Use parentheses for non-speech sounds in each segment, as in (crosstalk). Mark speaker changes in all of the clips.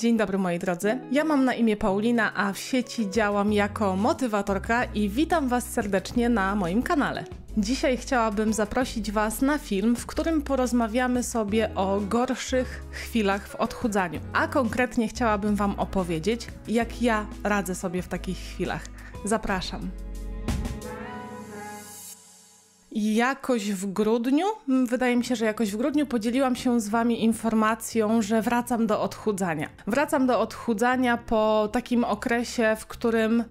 Speaker 1: Dzień dobry moi drodzy. Ja mam na imię Paulina, a w sieci działam jako motywatorka i witam Was serdecznie na moim kanale. Dzisiaj chciałabym zaprosić Was na film, w którym porozmawiamy sobie o gorszych chwilach w odchudzaniu. A konkretnie chciałabym Wam opowiedzieć, jak ja radzę sobie w takich chwilach. Zapraszam. Jakoś w grudniu, wydaje mi się, że jakoś w grudniu podzieliłam się z Wami informacją, że wracam do odchudzania. Wracam do odchudzania po takim okresie, w którym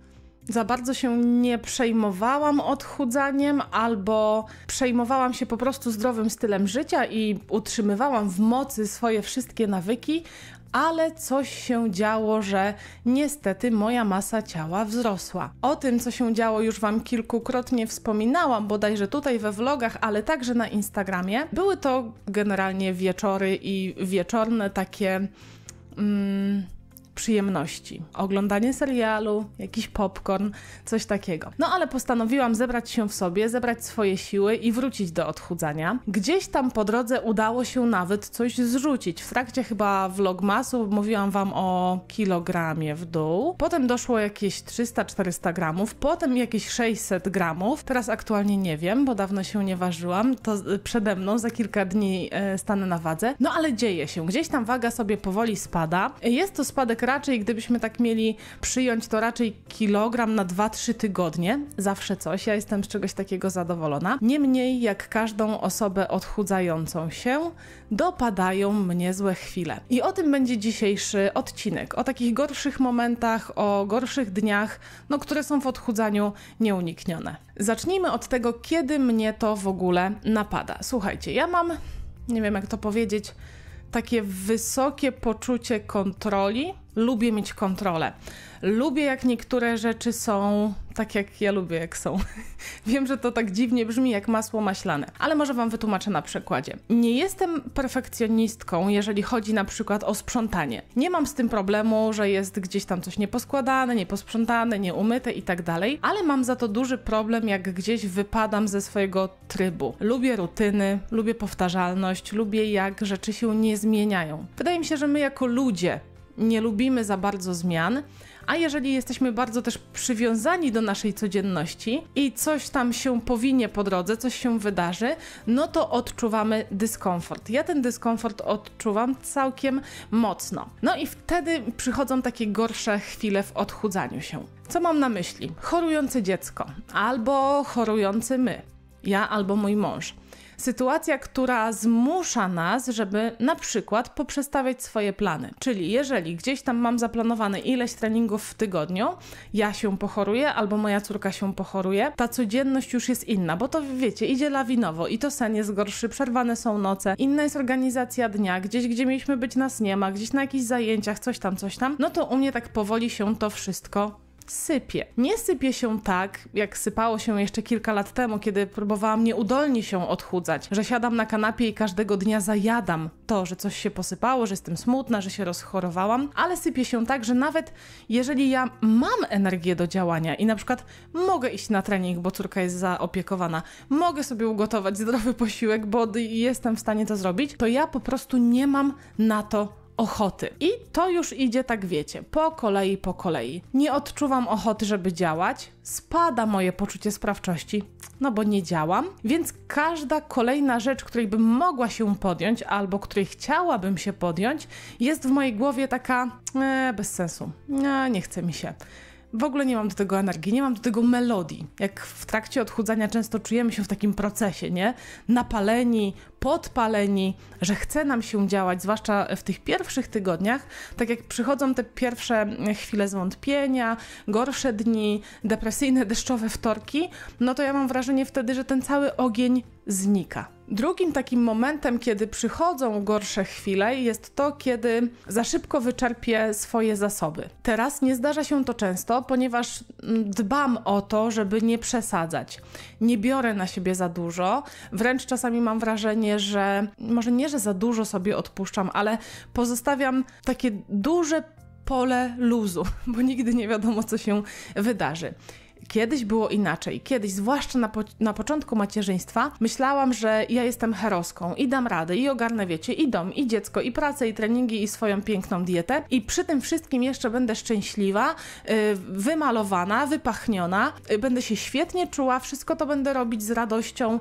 Speaker 1: za bardzo się nie przejmowałam odchudzaniem, albo przejmowałam się po prostu zdrowym stylem życia i utrzymywałam w mocy swoje wszystkie nawyki, ale coś się działo, że niestety moja masa ciała wzrosła. O tym, co się działo, już Wam kilkukrotnie wspominałam, bodajże tutaj we vlogach, ale także na Instagramie. Były to generalnie wieczory i wieczorne takie. Mm, przyjemności. Oglądanie serialu, jakiś popcorn, coś takiego. No ale postanowiłam zebrać się w sobie, zebrać swoje siły i wrócić do odchudzania. Gdzieś tam po drodze udało się nawet coś zrzucić. W trakcie chyba vlogmasu mówiłam wam o kilogramie w dół. Potem doszło jakieś 300-400 gramów, potem jakieś 600 gramów. Teraz aktualnie nie wiem, bo dawno się nie ważyłam. To przede mną za kilka dni e, stanę na wadze. No ale dzieje się. Gdzieś tam waga sobie powoli spada. Jest to spadek raczej, gdybyśmy tak mieli przyjąć, to raczej kilogram na 2-3 tygodnie. Zawsze coś. Ja jestem z czegoś takiego zadowolona. Niemniej, jak każdą osobę odchudzającą się, dopadają mnie złe chwile. I o tym będzie dzisiejszy odcinek. O takich gorszych momentach, o gorszych dniach, no, które są w odchudzaniu nieuniknione. Zacznijmy od tego, kiedy mnie to w ogóle napada. Słuchajcie, ja mam, nie wiem jak to powiedzieć, takie wysokie poczucie kontroli. Lubię mieć kontrolę. Lubię, jak niektóre rzeczy są tak, jak ja lubię, jak są. (laughs) Wiem, że to tak dziwnie brzmi, jak masło maślane, ale może Wam wytłumaczę na przykładzie. Nie jestem perfekcjonistką, jeżeli chodzi na przykład o sprzątanie. Nie mam z tym problemu, że jest gdzieś tam coś nieposkładane, nieposprzątane, nieumyte i tak dalej, ale mam za to duży problem, jak gdzieś wypadam ze swojego trybu. Lubię rutyny, lubię powtarzalność, lubię, jak rzeczy się nie zmieniają. Wydaje mi się, że my jako ludzie nie lubimy za bardzo zmian, a jeżeli jesteśmy bardzo też przywiązani do naszej codzienności i coś tam się powinie po drodze, coś się wydarzy, no to odczuwamy dyskomfort. Ja ten dyskomfort odczuwam całkiem mocno. No i wtedy przychodzą takie gorsze chwile w odchudzaniu się. Co mam na myśli? Chorujące dziecko albo chorujący my. Ja albo mój mąż sytuacja, która zmusza nas, żeby na przykład poprzestawiać swoje plany. Czyli jeżeli gdzieś tam mam zaplanowane ileś treningów w tygodniu, ja się pochoruję albo moja córka się pochoruje, ta codzienność już jest inna, bo to wiecie, idzie lawinowo i to sen jest gorszy, przerwane są noce, inna jest organizacja dnia, gdzieś gdzie mieliśmy być nas nie ma, gdzieś na jakichś zajęciach, coś tam, coś tam, no to u mnie tak powoli się to wszystko sypie. Nie sypie się tak, jak sypało się jeszcze kilka lat temu, kiedy próbowałam nieudolnie się odchudzać, że siadam na kanapie i każdego dnia zajadam to, że coś się posypało, że jestem smutna, że się rozchorowałam, ale sypie się tak, że nawet jeżeli ja mam energię do działania i na przykład mogę iść na trening, bo córka jest zaopiekowana, mogę sobie ugotować zdrowy posiłek, bo jestem w stanie to zrobić, to ja po prostu nie mam na to ochoty. I to już idzie tak, wiecie, po kolei, po kolei. Nie odczuwam ochoty, żeby działać, spada moje poczucie sprawczości, no bo nie działam, więc każda kolejna rzecz, której bym mogła się podjąć, albo której chciałabym się podjąć, jest w mojej głowie taka, e, bez sensu, e, nie chce mi się w ogóle nie mam do tego energii, nie mam do tego melodii. Jak w trakcie odchudzania często czujemy się w takim procesie, nie? Napaleni, podpaleni, że chce nam się działać, zwłaszcza w tych pierwszych tygodniach, tak jak przychodzą te pierwsze chwile zwątpienia, gorsze dni, depresyjne, deszczowe wtorki, no to ja mam wrażenie wtedy, że ten cały ogień znika. Drugim takim momentem, kiedy przychodzą gorsze chwile, jest to, kiedy za szybko wyczerpię swoje zasoby. Teraz nie zdarza się to często, ponieważ mm, dbam o to, żeby nie przesadzać. Nie biorę na siebie za dużo, wręcz czasami mam wrażenie, że może nie, że za dużo sobie odpuszczam, ale pozostawiam takie duże pole luzu, (laughs) bo nigdy nie wiadomo, co się wydarzy Kiedyś było inaczej. Kiedyś, zwłaszcza na, po na początku macierzyństwa, myślałam, że ja jestem heroską i dam radę i ogarnę, wiecie, i dom, i dziecko, i pracę, i treningi, i swoją piękną dietę. I przy tym wszystkim jeszcze będę szczęśliwa, yy, wymalowana, wypachniona, yy, będę się świetnie czuła, wszystko to będę robić z radością,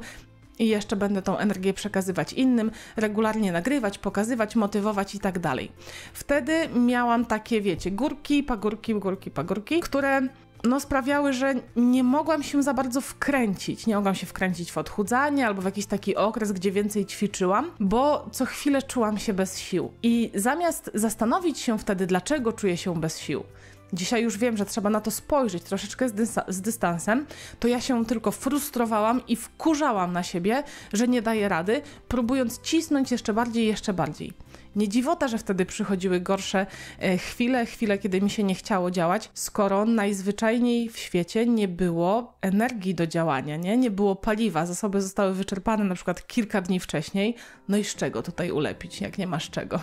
Speaker 1: i jeszcze będę tą energię przekazywać innym, regularnie nagrywać, pokazywać, motywować i tak dalej. Wtedy miałam takie, wiecie, górki, pagórki, górki, pagórki, które no, sprawiały, że nie mogłam się za bardzo wkręcić. Nie mogłam się wkręcić w odchudzanie albo w jakiś taki okres, gdzie więcej ćwiczyłam, bo co chwilę czułam się bez sił. I zamiast zastanowić się wtedy, dlaczego czuję się bez sił, Dzisiaj już wiem, że trzeba na to spojrzeć troszeczkę z, z, dystansem, to ja się tylko frustrowałam i wkurzałam na siebie, że nie daję rady, próbując cisnąć jeszcze bardziej, jeszcze bardziej. Nie dziwota, że wtedy przychodziły gorsze e, chwile, chwile, kiedy mi się nie chciało działać, skoro najzwyczajniej w świecie nie było energii do działania, nie? Nie było paliwa, zasoby zostały wyczerpane na przykład kilka dni wcześniej. No i z czego tutaj ulepić, jak nie masz czego?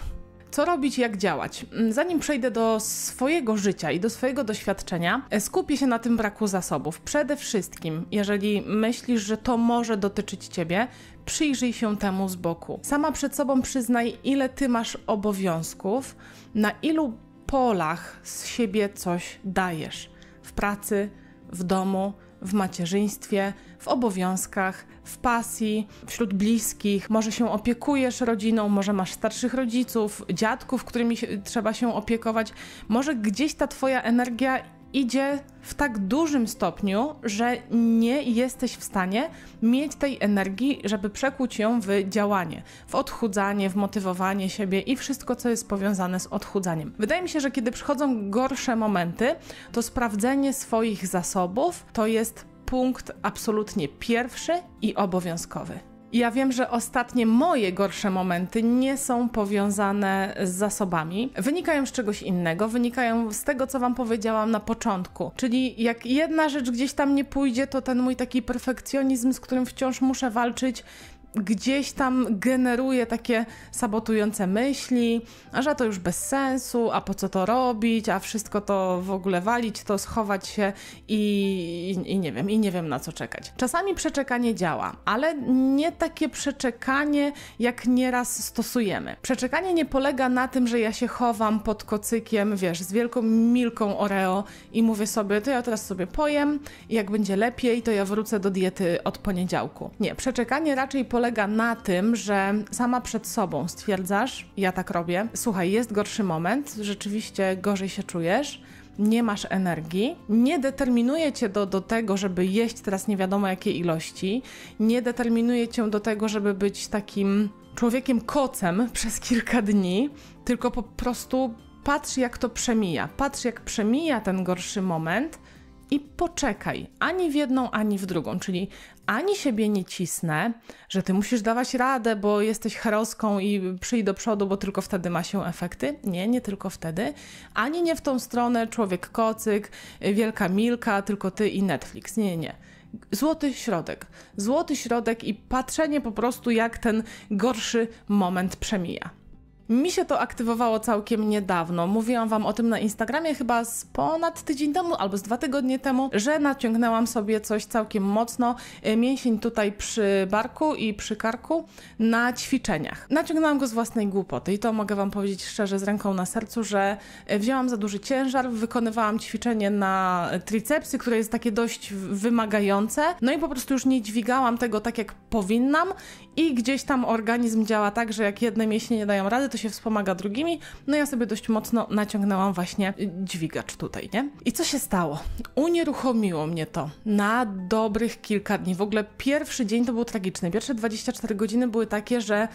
Speaker 1: Co robić, jak działać. Mm, zanim przejdę do swojego życia i do swojego doświadczenia, e, skupię się na tym braku zasobów. Przede wszystkim, jeżeli myślisz, że to może dotyczyć ciebie, przyjrzyj się temu z boku. Sama przed sobą przyznaj, ile ty masz obowiązków, na ilu polach z siebie coś dajesz. W pracy, w domu, w macierzyństwie, w obowiązkach, w pasji, wśród bliskich. Może się opiekujesz rodziną, może masz starszych rodziców, dziadków, którymi się, trzeba się opiekować. Może gdzieś ta Twoja energia idzie w tak dużym stopniu, że nie jesteś w stanie mieć tej energii, żeby przekuć ją w działanie, w odchudzanie, w motywowanie siebie i wszystko, co jest powiązane z odchudzaniem. Wydaje mi się, że kiedy przychodzą gorsze momenty, to sprawdzenie swoich zasobów to jest punkt absolutnie pierwszy i obowiązkowy. Ja wiem, że ostatnie moje gorsze momenty nie są powiązane z zasobami, wynikają z czegoś innego, wynikają z tego, co Wam powiedziałam na początku. Czyli jak jedna rzecz gdzieś tam nie pójdzie, to ten mój taki perfekcjonizm, z którym wciąż muszę walczyć, gdzieś tam generuje takie sabotujące myśli, że to już bez sensu, a po co to robić, a wszystko to w ogóle walić, to schować się i, i, i, nie wiem, i nie wiem na co czekać. Czasami przeczekanie działa, ale nie takie przeczekanie, jak nieraz stosujemy. Przeczekanie nie polega na tym, że ja się chowam pod kocykiem, wiesz, z wielką milką Oreo i mówię sobie, to ja teraz sobie pojem i jak będzie lepiej, to ja wrócę do diety od poniedziałku. Nie, przeczekanie raczej polega polega na tym, że sama przed sobą stwierdzasz, ja tak robię, słuchaj, jest gorszy moment, rzeczywiście gorzej się czujesz, nie masz energii, nie determinuje cię do, do tego, żeby jeść teraz nie wiadomo jakie ilości, nie determinuje cię do tego, żeby być takim człowiekiem kocem (laughs) przez kilka dni, tylko po prostu patrz jak to przemija, patrz jak przemija ten gorszy moment i poczekaj. Ani w jedną, ani w drugą, czyli ani siebie nie cisnę, że ty musisz dawać radę, bo jesteś heroską i przyjdź do przodu, bo tylko wtedy ma się efekty. Nie, nie tylko wtedy. Ani nie w tą stronę człowiek kocyk, wielka milka, tylko ty i Netflix. Nie, nie. Złoty środek. Złoty środek i patrzenie po prostu, jak ten gorszy moment przemija. Mi się to aktywowało całkiem niedawno. Mówiłam Wam o tym na Instagramie chyba z ponad tydzień temu albo z dwa tygodnie temu, że naciągnęłam sobie coś całkiem mocno, e, mięsień tutaj przy barku i przy karku na ćwiczeniach. Naciągnęłam go z własnej głupoty i to mogę Wam powiedzieć szczerze z ręką na sercu, że e, wzięłam za duży ciężar, wykonywałam ćwiczenie na tricepsy, które jest takie dość wymagające, no i po prostu już nie dźwigałam tego tak jak powinnam i gdzieś tam organizm działa tak, że jak jedne mięśnie nie dają rady, to się wspomaga drugimi. No ja sobie dość mocno naciągnęłam właśnie dźwigacz tutaj, nie? I co się stało? Unieruchomiło mnie to na dobrych kilka dni. W ogóle pierwszy dzień to był tragiczny. Pierwsze 24 godziny były takie, że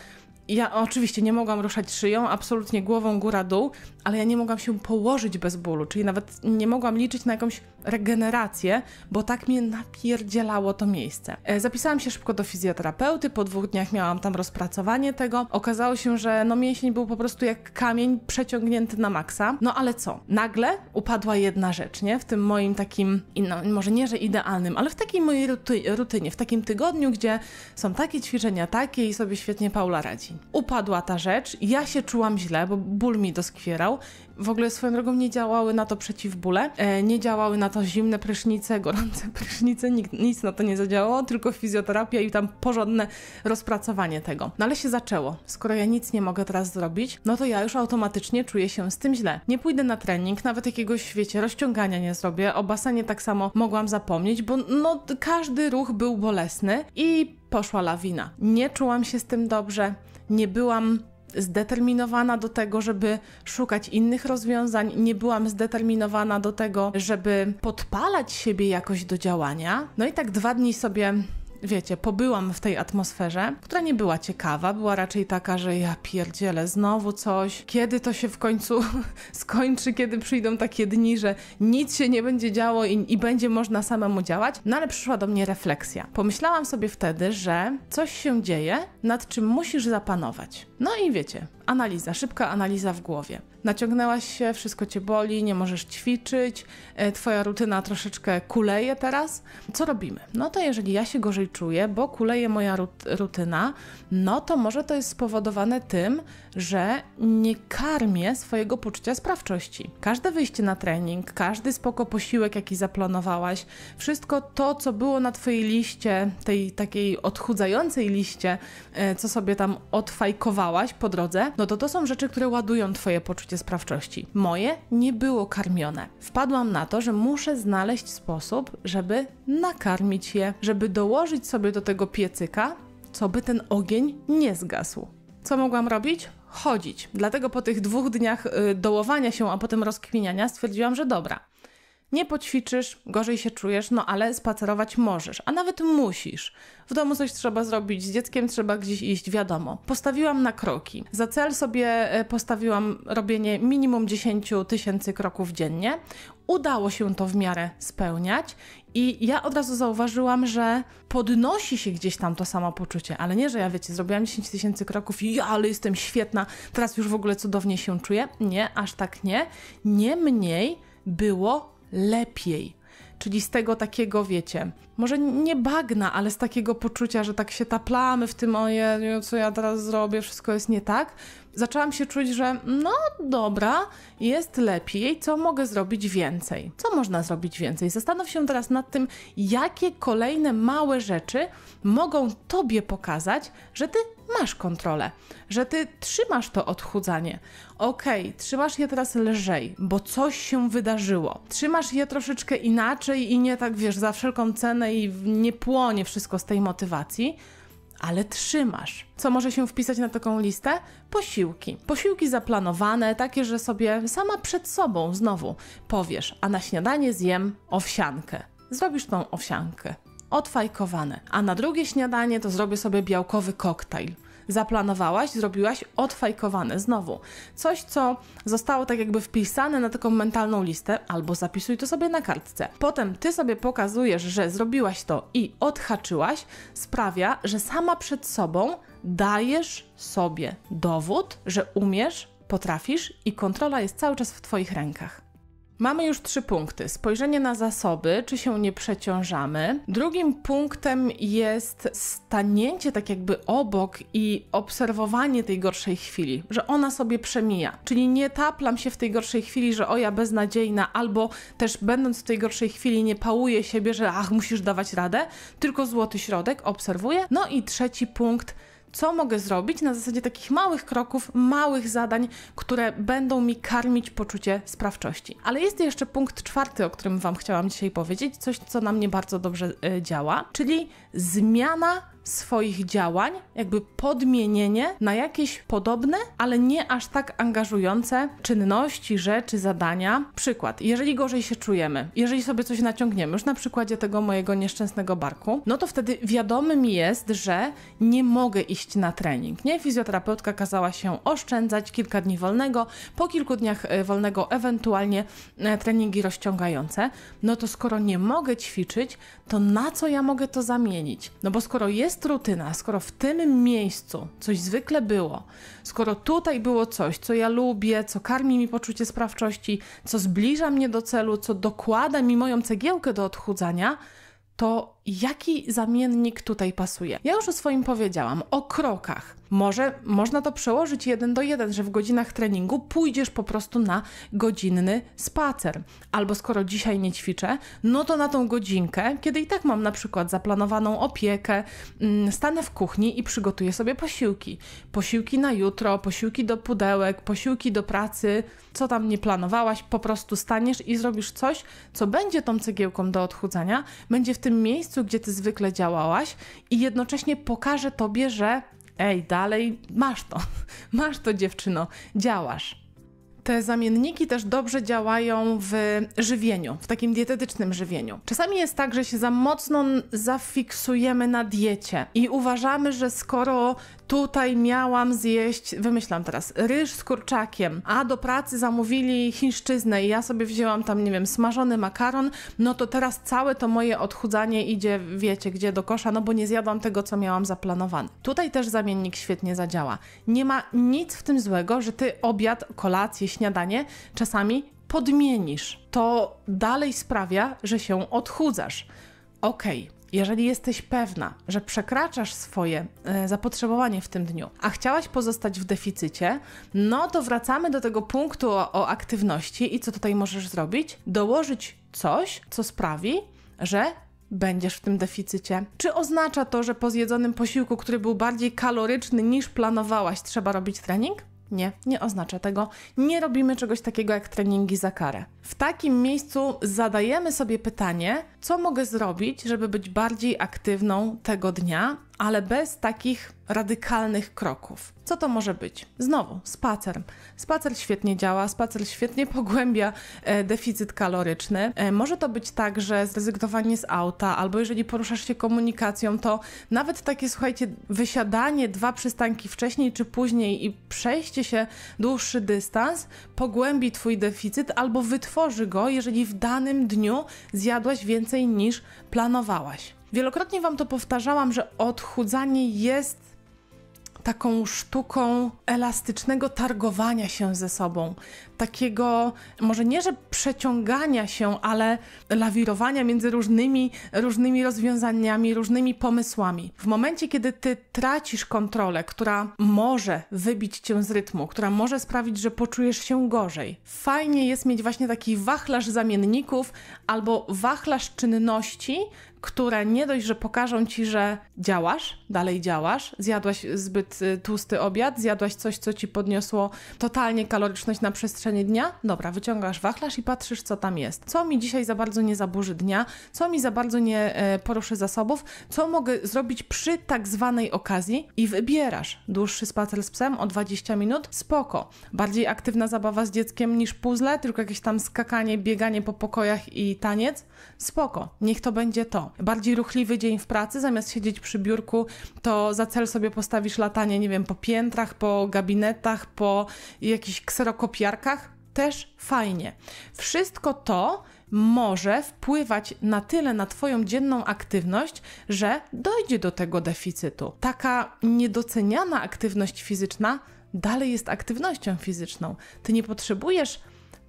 Speaker 1: ja oczywiście nie mogłam ruszać szyją, absolutnie głową góra-dół, ale ja nie mogłam się położyć bez bólu, czyli nawet nie mogłam liczyć na jakąś regenerację, bo tak mnie napierdzielało to miejsce. E, zapisałam się szybko do fizjoterapeuty, po dwóch dniach miałam tam rozpracowanie tego. Okazało się, że no mięsień był po prostu jak kamień przeciągnięty na maksa. No ale co? Nagle upadła jedna rzecz, nie? W tym moim takim, no, może nie, że idealnym, ale w takiej mojej ruty rutynie, w takim tygodniu, gdzie są takie ćwiczenia, takie i sobie świetnie Paula radzi. Upadła ta rzecz, ja się czułam źle, bo ból mi doskwierał, w ogóle swoją drogą nie działały na to przeciwbóle, e, nie działały na to zimne prysznice, (laughs) gorące prysznice, nic, nic na to nie zadziałało, tylko fizjoterapia i tam porządne rozpracowanie tego. No ale się zaczęło. Skoro ja nic nie mogę teraz zrobić, no to ja już automatycznie czuję się z tym źle. Nie pójdę na trening, nawet jakiegoś, wiecie, rozciągania nie zrobię. O basenie tak samo mogłam zapomnieć, bo no każdy ruch był bolesny i poszła lawina. Nie czułam się z tym dobrze, nie byłam zdeterminowana do tego, żeby szukać innych rozwiązań, nie byłam zdeterminowana do tego, żeby podpalać siebie jakoś do działania. No i tak dwa dni sobie wiecie, pobyłam w tej atmosferze, która nie była ciekawa, była raczej taka, że ja pierdzielę, znowu coś, kiedy to się w końcu (laughs) skończy, kiedy przyjdą takie dni, że nic się nie będzie działo i, i będzie można samemu działać. No ale przyszła do mnie refleksja. Pomyślałam sobie wtedy, że coś się dzieje, nad czym musisz zapanować. No i wiecie, analiza, szybka analiza w głowie. Naciągnęłaś się, wszystko cię boli, nie możesz ćwiczyć, e, twoja rutyna troszeczkę kuleje teraz. Co robimy? No to jeżeli ja się gorzej czuję, bo kuleje moja rutyna, no to może to jest spowodowane tym, że nie karmię swojego poczucia sprawczości. Każde wyjście na trening, każdy spoko posiłek, jaki zaplanowałaś, wszystko to, co było na twojej liście, tej takiej odchudzającej liście, e, co sobie tam odfajkowałaś po drodze, no to to są rzeczy, które ładują twoje poczucie sprawczości. Moje nie było karmione. Wpadłam na to, że muszę znaleźć sposób, żeby nakarmić je, żeby dołożyć sobie do tego piecyka, co by ten ogień nie zgasł. Co mogłam robić? Chodzić. Dlatego po tych dwóch dniach y, dołowania się, a potem rozkminiania stwierdziłam, że dobra, nie poćwiczysz, gorzej się czujesz, no ale spacerować możesz, a nawet musisz. W domu coś trzeba zrobić, z dzieckiem trzeba gdzieś iść, wiadomo. Postawiłam na kroki. Za cel sobie e, postawiłam robienie minimum 10 tysięcy kroków dziennie. Udało się to w miarę spełniać i ja od razu zauważyłam, że podnosi się gdzieś tam to samopoczucie, ale nie, że ja wiecie, zrobiłam 10 tysięcy kroków i ja, ale jestem świetna, teraz już w ogóle cudownie się czuję. Nie, aż tak nie. Niemniej było lepiej. Czyli z tego takiego, wiecie, może nie bagna, ale z takiego poczucia, że tak się taplamy w tym, oje, co ja teraz zrobię, wszystko jest nie tak, zaczęłam się czuć, że no dobra, jest lepiej, co mogę zrobić więcej? Co można zrobić więcej? Zastanów się teraz nad tym, jakie kolejne małe rzeczy mogą Tobie pokazać, że Ty masz kontrolę, że Ty trzymasz to odchudzanie. Okej, okay, trzymasz je teraz lżej, bo coś się wydarzyło. Trzymasz je troszeczkę inaczej i nie tak, wiesz, za wszelką cenę i nie płonie wszystko z tej motywacji, ale trzymasz. Co może się wpisać na taką listę? Posiłki. Posiłki zaplanowane, takie, że sobie sama przed sobą znowu powiesz, a na śniadanie zjem owsiankę. Zrobisz tą owsiankę. Odfajkowane. A na drugie śniadanie to zrobię sobie białkowy koktajl zaplanowałaś, zrobiłaś odfajkowane znowu. Coś, co zostało tak jakby wpisane na taką mentalną listę, albo zapisuj to sobie na kartce. Potem ty sobie pokazujesz, że zrobiłaś to i odhaczyłaś, sprawia, że sama przed sobą dajesz sobie dowód, że umiesz, potrafisz i kontrola jest cały czas w Twoich rękach. Mamy już trzy punkty. Spojrzenie na zasoby, czy się nie przeciążamy. Drugim punktem jest stanięcie tak jakby obok i obserwowanie tej gorszej chwili, że ona sobie przemija. Czyli nie taplam się w tej gorszej chwili, że o ja beznadziejna, albo też będąc w tej gorszej chwili nie pałuję siebie, że ach, musisz dawać radę, tylko złoty środek, obserwuję. No i trzeci punkt – co mogę zrobić na zasadzie takich małych kroków, małych zadań, które będą mi karmić poczucie sprawczości. Ale jest jeszcze punkt czwarty, o którym Wam chciałam dzisiaj powiedzieć, coś, co na mnie bardzo dobrze y, działa, czyli zmiana swoich działań, jakby podmienienie na jakieś podobne, ale nie aż tak angażujące czynności, rzeczy, zadania. Przykład, jeżeli gorzej się czujemy, jeżeli sobie coś naciągniemy, już na przykładzie tego mojego nieszczęsnego barku, no to wtedy wiadomo mi jest, że nie mogę iść na trening. Nie, fizjoterapeutka kazała się oszczędzać kilka dni wolnego, po kilku dniach e, wolnego ewentualnie e, treningi rozciągające. No to skoro nie mogę ćwiczyć, to na co ja mogę to zamienić? No bo skoro jest jest rutyna, skoro w tym miejscu coś zwykle było, skoro tutaj było coś, co ja lubię, co karmi mi poczucie sprawczości, co zbliża mnie do celu, co dokłada mi moją cegiełkę do odchudzania, to jaki zamiennik tutaj pasuje. Ja już o swoim powiedziałam, o krokach. Może można to przełożyć jeden do jeden, że w godzinach treningu pójdziesz po prostu na godzinny spacer. Albo skoro dzisiaj nie ćwiczę, no to na tą godzinkę, kiedy i tak mam na przykład zaplanowaną opiekę, mm, stanę w kuchni i przygotuję sobie posiłki. Posiłki na jutro, posiłki do pudełek, posiłki do pracy, co tam nie planowałaś, po prostu staniesz i zrobisz coś, co będzie tą cegiełką do odchudzania, będzie w tym miejscu, gdzie ty zwykle działałaś i jednocześnie pokaże tobie, że ej, dalej masz to, (laughs) masz to dziewczyno, działasz. Te zamienniki też dobrze działają w żywieniu, w takim dietetycznym żywieniu. Czasami jest tak, że się za mocno zafiksujemy na diecie i uważamy, że skoro tutaj miałam zjeść, wymyślam teraz, ryż z kurczakiem, a do pracy zamówili chińszczyznę i ja sobie wzięłam tam, nie wiem, smażony makaron, no to teraz całe to moje odchudzanie idzie, wiecie, gdzie do kosza, no bo nie zjadłam tego, co miałam zaplanowane. Tutaj też zamiennik świetnie zadziała. Nie ma nic w tym złego, że ty obiad, kolację, śniadanie czasami podmienisz. To dalej sprawia, że się odchudzasz. Okej. Okay jeżeli jesteś pewna, że przekraczasz swoje e, zapotrzebowanie w tym dniu, a chciałaś pozostać w deficycie, no to wracamy do tego punktu o, o aktywności i co tutaj możesz zrobić? Dołożyć coś, co sprawi, że będziesz w tym deficycie? Czy oznacza to, że po zjedzonym posiłku, który był bardziej kaloryczny niż planowałaś, trzeba robić trening? Nie, nie oznacza tego. Nie robimy czegoś takiego jak treningi za karę. W takim miejscu zadajemy sobie pytanie, co mogę zrobić, żeby być bardziej aktywną tego dnia, ale bez takich radykalnych kroków. Co to może być? Znowu, spacer. Spacer świetnie działa, spacer świetnie (laughs) pogłębia e, deficyt kaloryczny. E, może to być tak, że zrezygnowanie z auta, albo jeżeli poruszasz się komunikacją, to nawet takie, słuchajcie, wysiadanie dwa przystanki wcześniej czy później i przejście się dłuższy dystans pogłębi Twój deficyt albo wytworzy go, jeżeli w danym dniu zjadłaś więcej niż planowałaś. Wielokrotnie Wam to powtarzałam, że odchudzanie jest taką sztuką elastycznego targowania się ze sobą, takiego może nie, że przeciągania się, ale lawirowania między różnymi, różnymi rozwiązaniami, różnymi pomysłami. W momencie, kiedy ty tracisz kontrolę, która może wybić cię z rytmu, która może sprawić, że poczujesz się gorzej, fajnie jest mieć właśnie taki wachlarz zamienników albo wachlarz czynności, które nie dość, że pokażą ci, że działasz, dalej działasz, zjadłaś zbyt y, tłusty obiad, zjadłaś coś, co ci podniosło totalnie kaloryczność na przestrzeni dnia, dobra, wyciągasz wachlarz i patrzysz, co tam jest. Co mi dzisiaj za bardzo nie zaburzy dnia, co mi za bardzo nie e, poruszy zasobów, co mogę zrobić przy tak zwanej okazji? I wybierasz. Dłuższy spacer z psem o 20 minut, spoko. Bardziej aktywna zabawa z dzieckiem niż puzzle, tylko jakieś tam skakanie, bieganie po pokojach i taniec, spoko. Niech to będzie to. Bardziej ruchliwy dzień w pracy, zamiast siedzieć przy biurku, to za cel sobie postawisz latanie, nie wiem, po piętrach, po gabinetach, po jakichś kserokopiarkach, też fajnie. Wszystko to może wpływać na tyle na Twoją dzienną aktywność, że dojdzie do tego deficytu. Taka niedoceniana aktywność fizyczna dalej jest aktywnością fizyczną. Ty nie potrzebujesz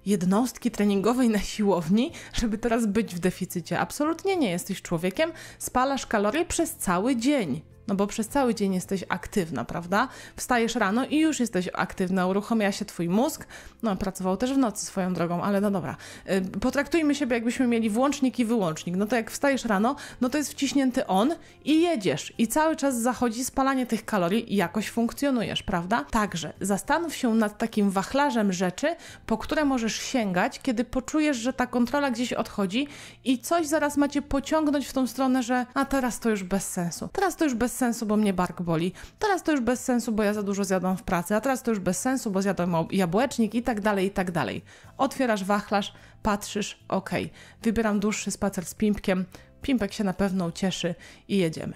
Speaker 1: jednostki treningowej na siłowni, żeby teraz być w deficycie. Absolutnie nie jesteś człowiekiem, spalasz kalorie przez cały dzień. No bo przez cały dzień jesteś aktywna, prawda? Wstajesz rano i już jesteś aktywna, uruchamia się twój mózg. No, pracował też w nocy swoją drogą, ale no dobra. Y, potraktujmy siebie, jakbyśmy mieli włącznik i wyłącznik. No to jak wstajesz rano, no to jest wciśnięty on i jedziesz. I cały czas zachodzi spalanie tych kalorii i jakoś funkcjonujesz, prawda? Także zastanów się nad takim wachlarzem rzeczy, po które możesz sięgać, kiedy poczujesz, że ta kontrola gdzieś odchodzi i coś zaraz macie pociągnąć w tą stronę, że a teraz to już bez sensu. Teraz to już bez sensu, bo mnie bark boli. Teraz to już bez sensu, bo ja za dużo zjadłam w pracy, a teraz to już bez sensu, bo zjadłam jabłecznik i tak dalej, i tak dalej. Otwierasz wachlarz, patrzysz, ok, wybieram dłuższy spacer z Pimpkiem, Pimpek się na pewno ucieszy i jedziemy.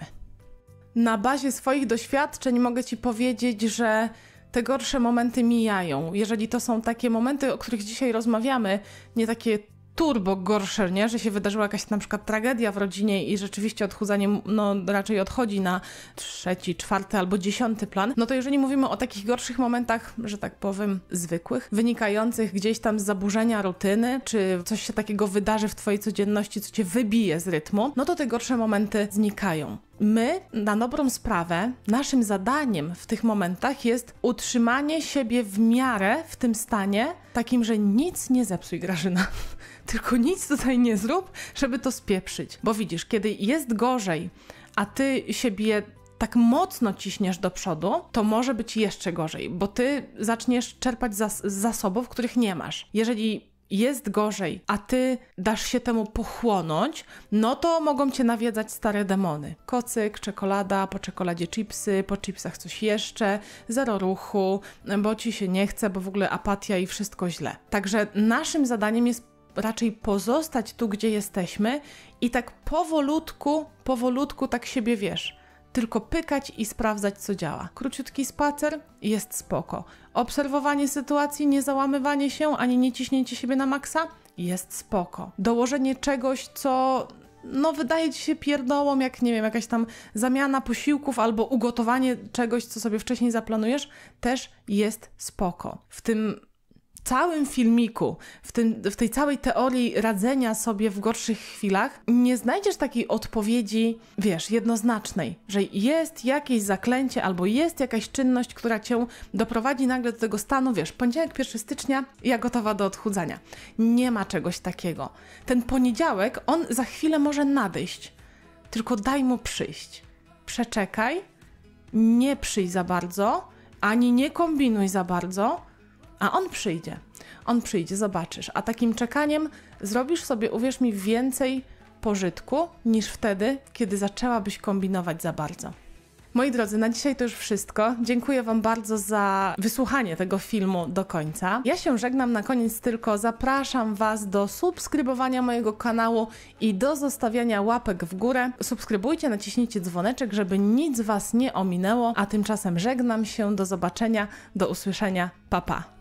Speaker 1: Na bazie swoich doświadczeń mogę Ci powiedzieć, że te gorsze momenty mijają. Jeżeli to są takie momenty, o których dzisiaj rozmawiamy, nie takie turbo gorsze, nie? Że się wydarzyła jakaś na przykład tragedia w rodzinie i rzeczywiście odchudzanie no, raczej odchodzi na trzeci, czwarty albo dziesiąty plan, no to jeżeli mówimy o takich gorszych momentach, że tak powiem, zwykłych, wynikających gdzieś tam z zaburzenia rutyny, czy coś się takiego wydarzy w twojej codzienności, co cię wybije z rytmu, no to te gorsze momenty znikają. My, na dobrą sprawę, naszym zadaniem w tych momentach jest utrzymanie siebie w miarę w tym stanie, takim, że nic nie zepsuj, Grażyna. (laughs) Tylko nic tutaj nie zrób, żeby to spieprzyć. Bo widzisz, kiedy jest gorzej, a ty siebie tak mocno ciśniesz do przodu, to może być jeszcze gorzej, bo ty zaczniesz czerpać z zasobów, których nie masz. Jeżeli jest gorzej, a ty dasz się temu pochłonąć, no to mogą cię nawiedzać stare demony. Kocyk, czekolada, po czekoladzie chipsy, po chipsach coś jeszcze, zero ruchu, bo ci się nie chce, bo w ogóle apatia i wszystko źle. Także naszym zadaniem jest raczej pozostać tu, gdzie jesteśmy i tak powolutku, powolutku tak siebie wiesz tylko pykać i sprawdzać, co działa. Króciutki spacer jest spoko. Obserwowanie sytuacji, nie załamywanie się ani nie ciśnięcie siebie na maksa jest spoko. Dołożenie czegoś, co no wydaje ci się pierdołą, jak nie wiem, jakaś tam zamiana posiłków albo ugotowanie czegoś, co sobie wcześniej zaplanujesz, też jest spoko. W tym całym filmiku, w, tym, w tej całej teorii radzenia sobie w gorszych chwilach, nie znajdziesz takiej odpowiedzi, wiesz, jednoznacznej, że jest jakieś zaklęcie albo jest jakaś czynność, która cię doprowadzi nagle do tego stanu, wiesz, poniedziałek 1 stycznia, ja gotowa do odchudzania. Nie ma czegoś takiego. Ten poniedziałek, on za chwilę może nadejść, tylko daj mu przyjść. Przeczekaj, nie przyjść za bardzo, ani nie kombinuj za bardzo, a on przyjdzie. On przyjdzie, zobaczysz. A takim czekaniem zrobisz sobie, uwierz mi, więcej pożytku niż wtedy, kiedy zaczęłabyś kombinować za bardzo. Moi drodzy, na dzisiaj to już wszystko. Dziękuję Wam bardzo za wysłuchanie tego filmu do końca. Ja się żegnam na koniec tylko. Zapraszam Was do subskrybowania mojego kanału i do zostawiania łapek w górę. Subskrybujcie, naciśnijcie dzwoneczek, żeby nic Was nie ominęło. A tymczasem żegnam się. Do zobaczenia, do usłyszenia. Pa, pa.